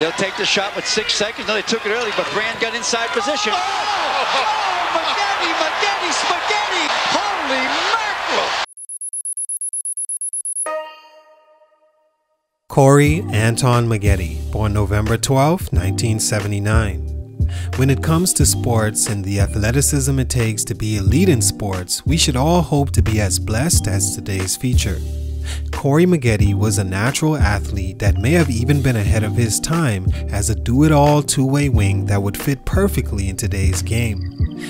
They'll take the shot with six seconds. No, they took it early, but Brand got inside position. Oh, oh Maggette, Maggette, spaghetti! Holy mackerel! Corey Anton Maggette, born November 12, 1979. When it comes to sports and the athleticism it takes to be elite in sports, we should all hope to be as blessed as today's feature. Corey Maggette was a natural athlete that may have even been ahead of his time as a do-it-all two-way wing that would fit perfectly in today's game.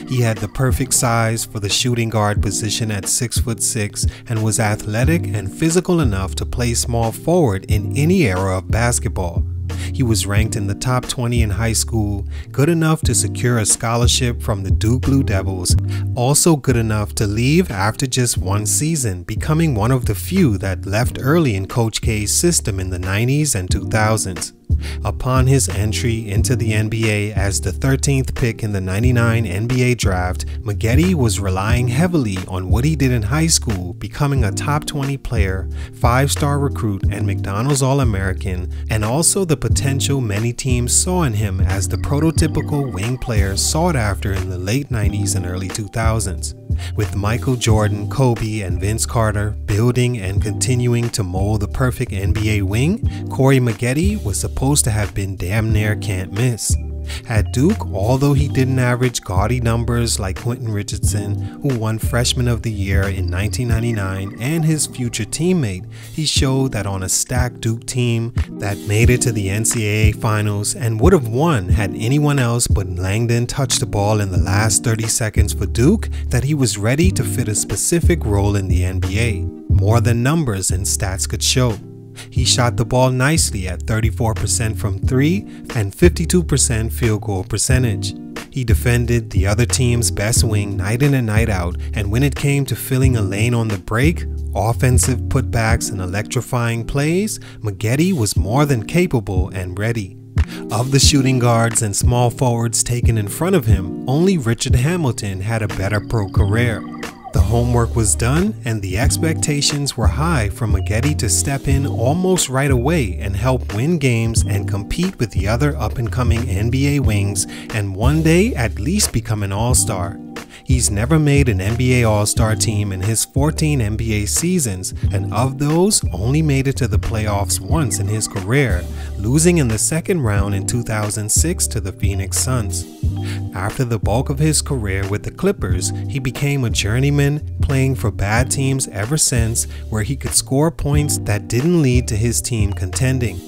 He had the perfect size for the shooting guard position at 6 foot 6 and was athletic and physical enough to play small forward in any era of basketball. He was ranked in the top 20 in high school, good enough to secure a scholarship from the Duke Blue Devils, also good enough to leave after just one season, becoming one of the few that left early in Coach K's system in the 90s and 2000s. Upon his entry into the NBA as the 13th pick in the 99 NBA draft, Maggette was relying heavily on what he did in high school, becoming a top 20 player, 5-star recruit, and McDonald's All-American, and also the potential many teams saw in him as the prototypical wing player sought after in the late 90s and early 2000s with Michael Jordan, Kobe, and Vince Carter building and continuing to mold the perfect NBA wing, Corey Maggette was supposed to have been damn near can't miss. At Duke, although he didn't average gaudy numbers like Quentin Richardson, who won Freshman of the Year in 1999, and his future teammate, he showed that on a stacked Duke team that made it to the NCAA finals and would have won had anyone else but Langdon touched the ball in the last 30 seconds for Duke, that he was ready to fit a specific role in the NBA, more than numbers and stats could show. He shot the ball nicely at 34% from 3 and 52% field goal percentage. He defended the other team's best wing night in and night out, and when it came to filling a lane on the break, offensive putbacks, and electrifying plays, Maggette was more than capable and ready. Of the shooting guards and small forwards taken in front of him, only Richard Hamilton had a better pro career. The homework was done and the expectations were high for Maggette to step in almost right away and help win games and compete with the other up and coming NBA wings and one day at least become an all-star. He's never made an NBA All-Star team in his 14 NBA seasons, and of those, only made it to the playoffs once in his career, losing in the second round in 2006 to the Phoenix Suns. After the bulk of his career with the Clippers, he became a journeyman, playing for bad teams ever since, where he could score points that didn't lead to his team contending.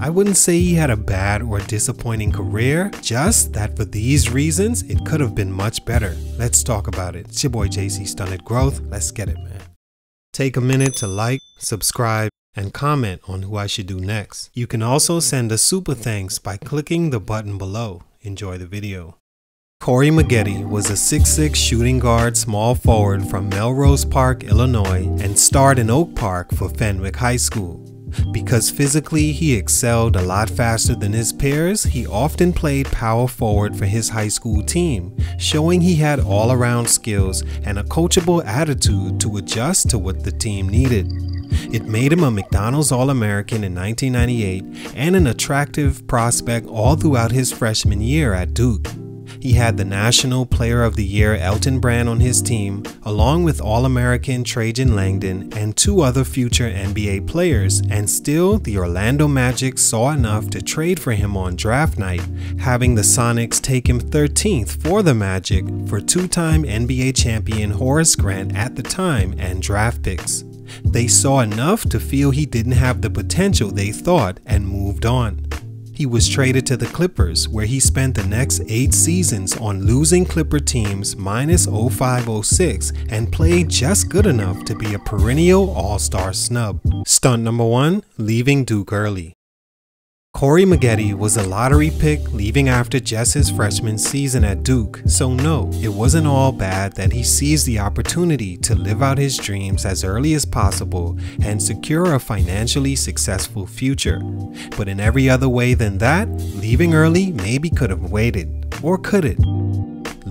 I wouldn't say he had a bad or disappointing career, just that for these reasons, it could have been much better. Let's talk about it. It's your boy JC Stunted Growth. Let's get it, man. Take a minute to like, subscribe, and comment on who I should do next. You can also send a super thanks by clicking the button below. Enjoy the video. Corey Maggette was a 6'6 shooting guard small forward from Melrose Park, Illinois, and starred in Oak Park for Fenwick High School. Because physically he excelled a lot faster than his peers, he often played power forward for his high school team, showing he had all around skills and a coachable attitude to adjust to what the team needed. It made him a McDonald's All American in 1998 and an attractive prospect all throughout his freshman year at Duke. He had the National Player of the Year Elton Brand on his team, along with All American Trajan Langdon and two other future NBA players, and still the Orlando Magic saw enough to trade for him on draft night, having the Sonics take him 13th for the Magic for two time NBA champion Horace Grant at the time and draft picks. They saw enough to feel he didn't have the potential they thought and moved on. He was traded to the Clippers, where he spent the next eight seasons on losing Clipper teams minus 0506 and played just good enough to be a perennial All Star snub. Stunt number one leaving Duke early. Corey Maggette was a lottery pick leaving after his freshman season at Duke, so no, it wasn't all bad that he seized the opportunity to live out his dreams as early as possible and secure a financially successful future. But in every other way than that, leaving early maybe could have waited. Or could it?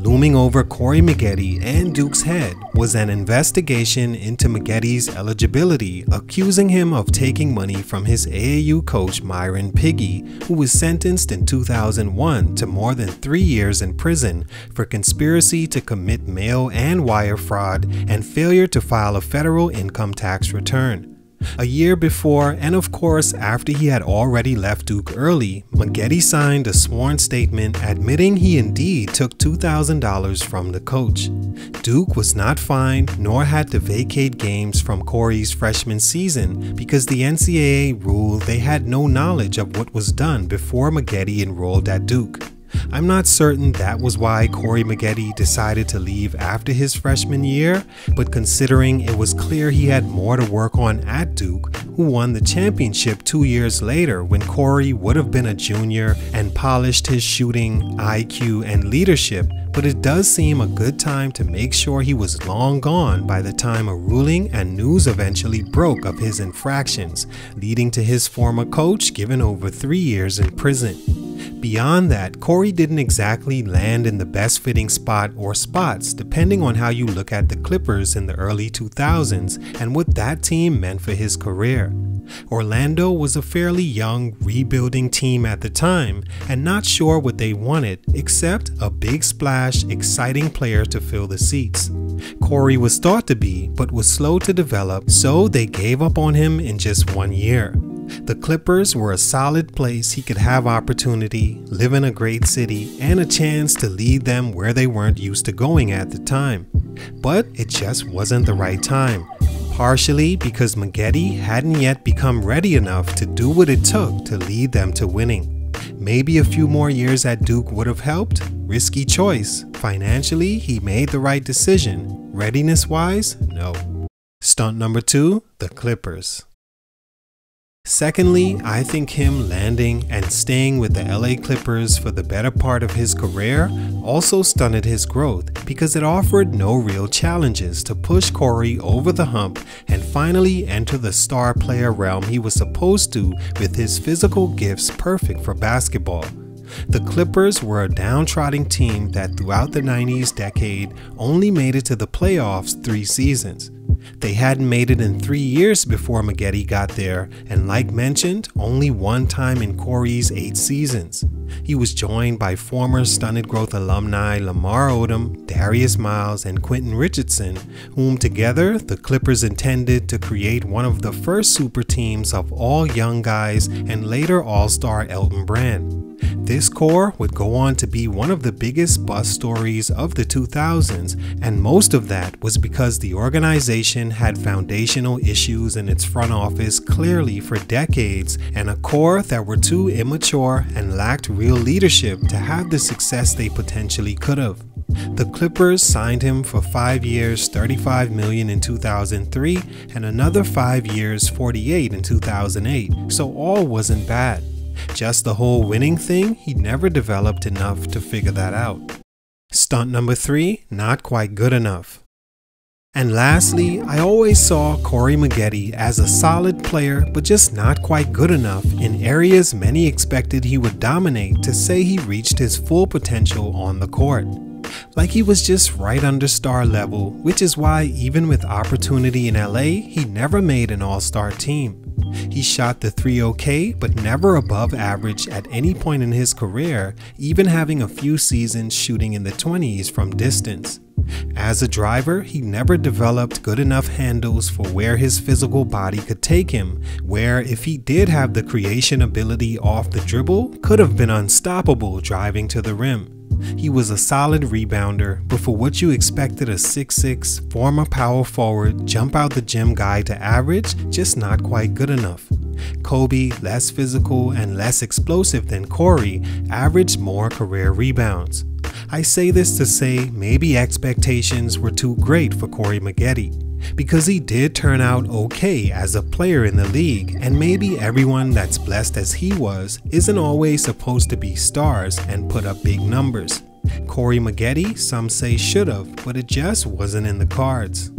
Looming over Corey Maggette and Duke's head was an investigation into Maggette's eligibility, accusing him of taking money from his AAU coach Myron Piggie, who was sentenced in 2001 to more than three years in prison for conspiracy to commit mail and wire fraud and failure to file a federal income tax return. A year before, and of course after he had already left Duke early, Maggette signed a sworn statement admitting he indeed took $2,000 from the coach. Duke was not fined nor had to vacate games from Corey's freshman season because the NCAA ruled they had no knowledge of what was done before Maggette enrolled at Duke. I'm not certain that was why Corey Maggette decided to leave after his freshman year, but considering it was clear he had more to work on at Duke, who won the championship two years later when Corey would have been a junior and polished his shooting, IQ, and leadership, but it does seem a good time to make sure he was long gone by the time a ruling and news eventually broke of his infractions, leading to his former coach given over three years in prison. Beyond that, Corey didn't exactly land in the best fitting spot or spots, depending on how you look at the Clippers in the early 2000s and what that team meant for his career. Orlando was a fairly young, rebuilding team at the time and not sure what they wanted except a big splash, exciting player to fill the seats. Corey was thought to be, but was slow to develop, so they gave up on him in just one year. The Clippers were a solid place he could have opportunity, live in a great city, and a chance to lead them where they weren't used to going at the time. But it just wasn't the right time. Partially because Maggette hadn't yet become ready enough to do what it took to lead them to winning. Maybe a few more years at Duke would have helped. Risky choice. Financially, he made the right decision. Readiness wise, no. Stunt number two the Clippers. Secondly, I think him landing and staying with the LA Clippers for the better part of his career also stunted his growth because it offered no real challenges to push Corey over the hump and finally enter the star player realm he was supposed to with his physical gifts perfect for basketball. The Clippers were a downtrodden team that throughout the 90s decade only made it to the playoffs three seasons. They hadn't made it in three years before Maggette got there, and like mentioned, only one time in Corey's eight seasons. He was joined by former Stunted Growth alumni Lamar Odom, Darius Miles, and Quentin Richardson, whom together the Clippers intended to create one of the first super teams of all young guys and later All Star Elton Brand. This core would go on to be one of the biggest bust stories of the 2000s, and most of that was because the organization had foundational issues in its front office clearly for decades, and a core that were too immature and lacked real leadership to have the success they potentially could have. The Clippers signed him for 5 years, 35 million in 2003 and another 5 years, 48 in 2008. So all wasn't bad. Just the whole winning thing, he never developed enough to figure that out. Stunt number three, not quite good enough. And lastly, I always saw Corey Maggette as a solid player, but just not quite good enough in areas many expected he would dominate to say he reached his full potential on the court. Like he was just right under star level, which is why even with opportunity in LA, he never made an all-star team. He shot the 3 okay, but never above average at any point in his career, even having a few seasons shooting in the 20s from distance. As a driver, he never developed good enough handles for where his physical body could take him, where if he did have the creation ability off the dribble, could have been unstoppable driving to the rim. He was a solid rebounder, but for what you expected a 6'6 former power forward jump out the gym guy to average, just not quite good enough. Kobe, less physical and less explosive than Corey, averaged more career rebounds. I say this to say maybe expectations were too great for Corey Maggette because he did turn out okay as a player in the league, and maybe everyone that's blessed as he was isn't always supposed to be stars and put up big numbers. Corey Maggette, some say should have, but it just wasn't in the cards.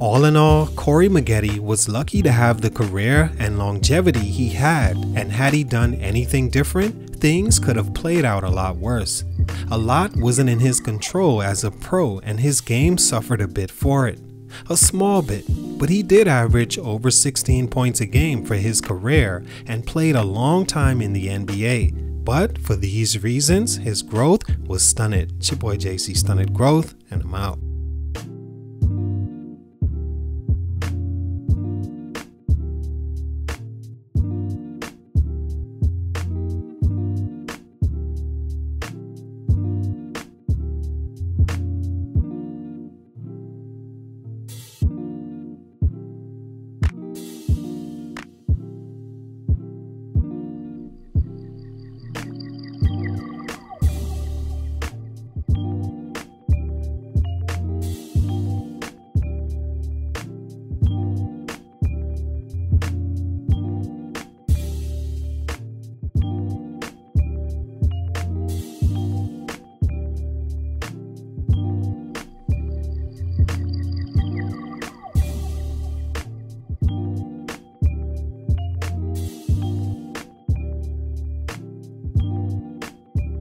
All in all, Corey Maggette was lucky to have the career and longevity he had, and had he done anything different, things could have played out a lot worse. A lot wasn't in his control as a pro, and his game suffered a bit for it. A small bit, but he did average over 16 points a game for his career and played a long time in the NBA. But for these reasons, his growth was stunted. It's your boy JC Stunted Growth, and I'm out.